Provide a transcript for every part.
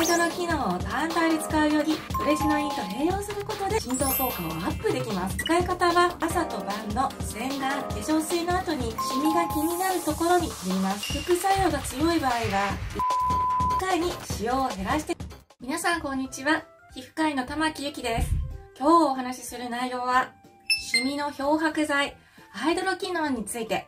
ハイドロ機能を単体で使うよりトレジノインと併用することで浸透効果をアップできます。使い方は朝と晩の洗顔化粧水の後にシミが気になるところに塗ります。副作用が強い場合は1回に使用を減らして皆さんこんにちは。皮膚科医の玉木ゆきです。今日お話しする内容はシミの漂白剤ハイドロキノンについて。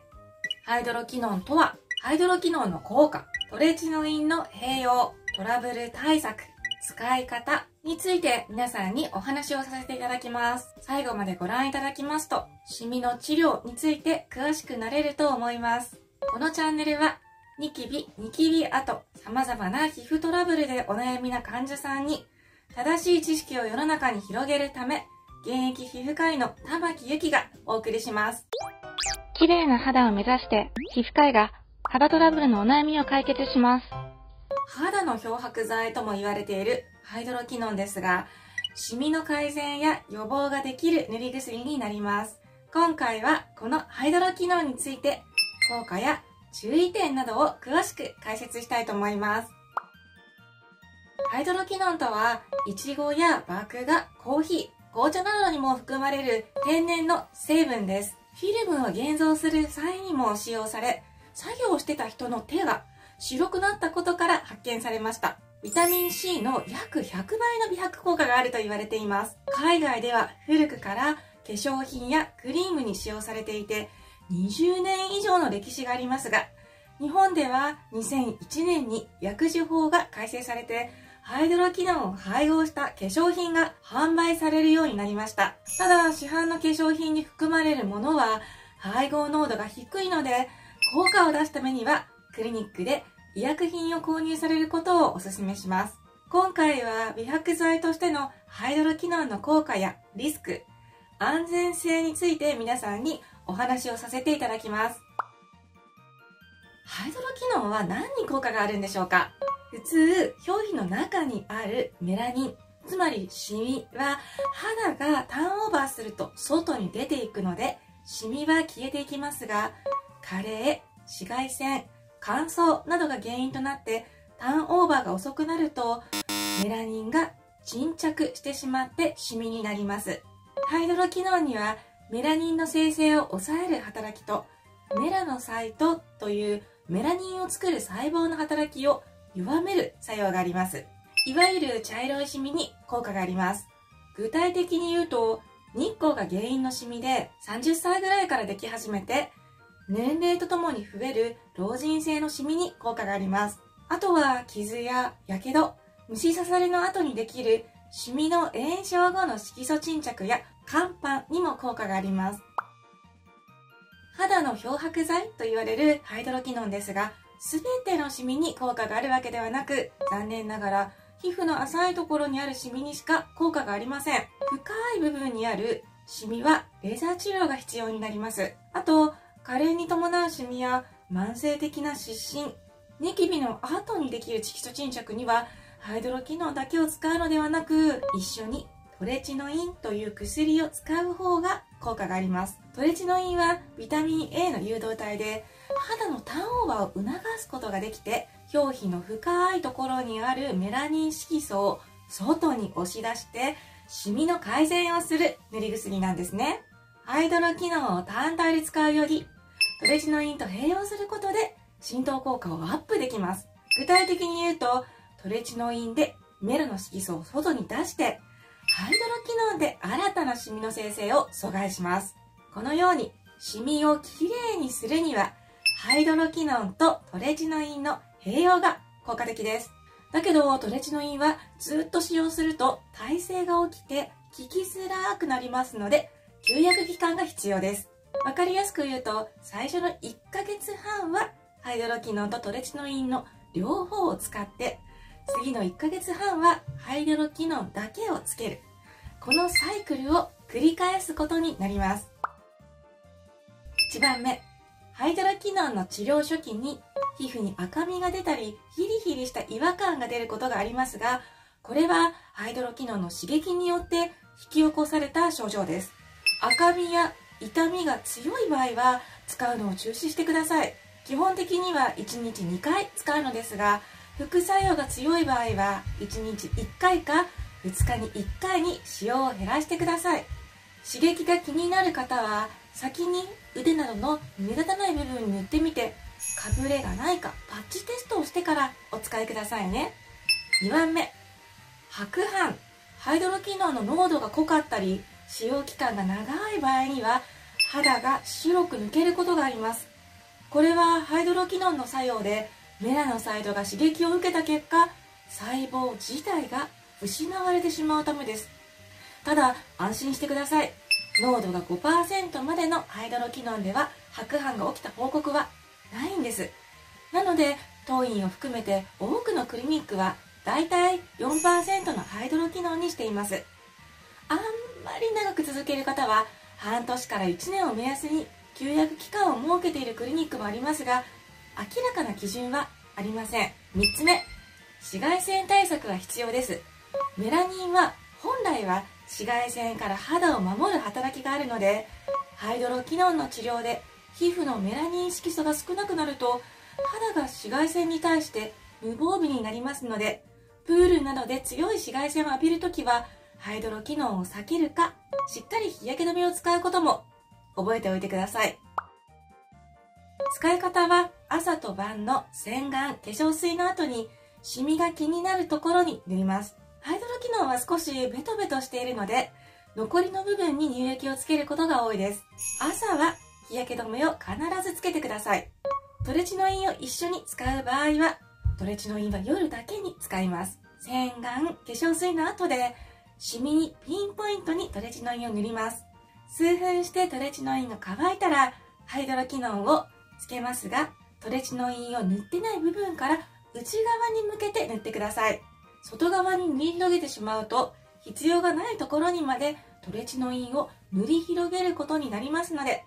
ハイドロキノンとはハイドロキノンの効果トレチノインの併用。トラブル対策使い方について皆さんにお話をさせていただきます。最後までご覧いただきますと、シミの治療について詳しくなれると思います。このチャンネルは、ニキビ、ニキビ跡、様々な皮膚トラブルでお悩みな患者さんに、正しい知識を世の中に広げるため、現役皮膚科医の玉木ゆきがお送りします。綺麗な肌を目指して、皮膚科医が肌トラブルのお悩みを解決します。肌の漂白剤とも言われているハイドロキノンですが、シミの改善や予防ができる塗り薬になります。今回はこのハイドロキノンについて効果や注意点などを詳しく解説したいと思います。ハイドロキノンとは、イチゴや麦芽、コーヒー、紅茶などにも含まれる天然の成分です。フィルムを現像する際にも使用され、作業してた人の手が白くなったことから発見されました。ビタミン C の約100倍の美白効果があると言われています。海外では古くから化粧品やクリームに使用されていて、20年以上の歴史がありますが、日本では2001年に薬事法が改正されて、ハイドロキノンを配合した化粧品が販売されるようになりました。ただ、市販の化粧品に含まれるものは、配合濃度が低いので、効果を出すためには、クリニックで医薬品を購入されることをお勧めします。今回は美白剤としてのハイドロキノンの効果やリスク、安全性について皆さんにお話をさせていただきます。ハイドロキノンは何に効果があるんでしょうか？普通、表皮の中にあるメラニン、つまりシミは肌がターンオーバーすると外に出ていくのでシミは消えていきますが、加齢、紫外線、乾燥などが原因となってターンオーバーが遅くなるとメラニンが沈着してしまってシミになります。ハイドロキノンにはメラニンの生成を抑える働きとメラノサイトというメラニンを作る細胞の働きを弱める作用があります。いわゆる茶色いシミに効果があります。具体的に言うと日光が原因のシミで30歳ぐらいからでき始めて年齢とともに増える老人性のシミに効果があります。あとは傷や火傷、虫刺されの後にできるシミの炎症後の色素沈着や乾板にも効果があります。肌の漂白剤と言われるハイドロキノンですが、すべてのシミに効果があるわけではなく、残念ながら皮膚の浅いところにあるシミにしか効果がありません。深い部分にあるシミはレーザー治療が必要になります。あと、加齢に伴うシミや慢性的な湿疹、ニキビの後にできる色素沈着にはハイドロキノンだけを使うのではなく一緒にトレチノインという薬を使う方が効果があります。トレチノインはビタミン A の誘導体で肌のターンオーバーを促すことができて表皮の深いところにあるメラニン色素を外に押し出してシミの改善をする塗り薬なんですね。ハイドロキノンを単体で使うよりトレジノインと併用することで浸透効果をアップできます。具体的に言うと、トレチノインでメラの色素を外に出して、ハイドロキノンで新たなシミの生成を阻害します。このように、シミをきれいにするには、ハイドロキノンとトレジノインの併用が効果的です。だけど、トレチノインはずっと使用すると耐性が起きて効きづらくなりますので、休薬期間が必要です。わかりやすく言うと、最初の1ヶ月半はハイドロキノンとトレチノインの両方を使って、次の1ヶ月半はハイドロキノンだけをつける。このサイクルを繰り返すことになります。1番目、ハイドロキノンの治療初期に皮膚に赤みが出たり、ヒリヒリした違和感が出ることがありますが、これはハイドロキノンの刺激によって引き起こされた症状です。赤みや痛みが強い場合は使うのを中止してください。基本的には1日2回使うのですが副作用が強い場合は1日1回か2日に1回に使用を減らしてください。刺激が気になる方は先に腕などの目立たない部分に塗ってみてかぶれがないかパッチテストをしてからお使いくださいね。2番目白斑。ハイドロ機能の濃度が濃かったり使用期間が長い場合には肌が白く抜けることがあります。これはハイドロキノンの作用でメラノサイドが刺激を受けた結果細胞自体が失われてしまうためです。ただ安心してください。濃度が5%までのハイドロキノンでは白斑が起きた報告はないんです。なので当院を含めて多くのクリニックはだいたい4%のハイドロキノンにしています。あんまり長く続ける方は半年から1年を目安に休薬期間を設けているクリニックもありますが明らかな基準はありません。3つ目紫外線対策は必要です。メラニンは本来は紫外線から肌を守る働きがあるのでハイドロキノンの治療で皮膚のメラニン色素が少なくなると肌が紫外線に対して無防備になりますのでプールなどで強い紫外線を浴びるときはハイドロ機能を避けるかしっかり日焼け止めを使うことも覚えておいてください。使い方は朝と晩の洗顔、化粧水の後にシミが気になるところに塗ります。ハイドロ機能は少しベトベトしているので、残りの部分に乳液をつけることが多いです。朝は日焼け止めを必ずつけてください。トレチノインを一緒に使う場合は、トレチノインは夜だけに使います。洗顔、化粧水の後で、シミにピンポイントにトレチノインを塗ります。数分してトレチノインが乾いたら、ハイドロ機能をつけますが、トレチノインを塗ってない部分から内側に向けて塗ってください。外側に塗り広げてしまうと、必要がないところにまでトレチノインを塗り広げることになりますので、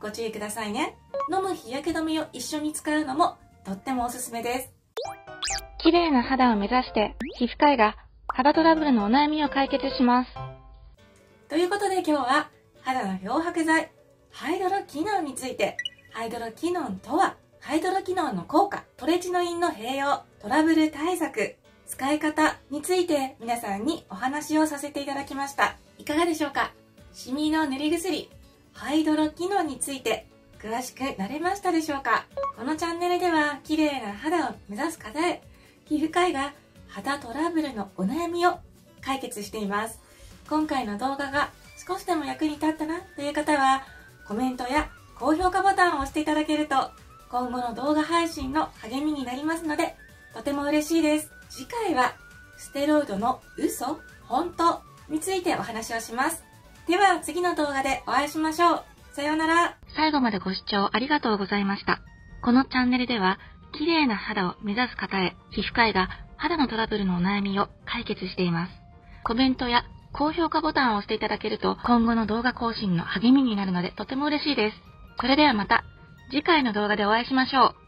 ご注意くださいね。飲む日焼け止めを一緒に使うのもとってもおすすめです。綺麗な肌を目指して、皮膚科医が肌トラブルのお悩みを解決します。ということで今日は肌の漂白剤、ハイドロキノンについて、ハイドロキノンとは、ハイドロキノンの効果、トレチノインの併用、トラブル対策、使い方について皆さんにお話をさせていただきました。いかがでしょうか？シミの塗り薬、ハイドロキノンについて詳しくなれましたでしょうか？このチャンネルでは綺麗な肌を目指す方へ皮膚科医が肌トラブルのお悩みを解決しています今回の動画が少しでも役に立ったなという方は、コメントや高評価ボタンを押していただけると、今後の動画配信の励みになりますので、とても嬉しいです。次回は、ステロイドの嘘本当についてお話をします。では次の動画でお会いしましょう。さようなら。最後までご視聴ありがとうございました。このチャンネルでは、綺麗な肌を目指す方へ、皮膚科医が肌のトラブルのお悩みを解決しています。コメントや高評価ボタンを押していただけると今後の動画更新の励みになるのでとても嬉しいです。それではまた次回の動画でお会いしましょう。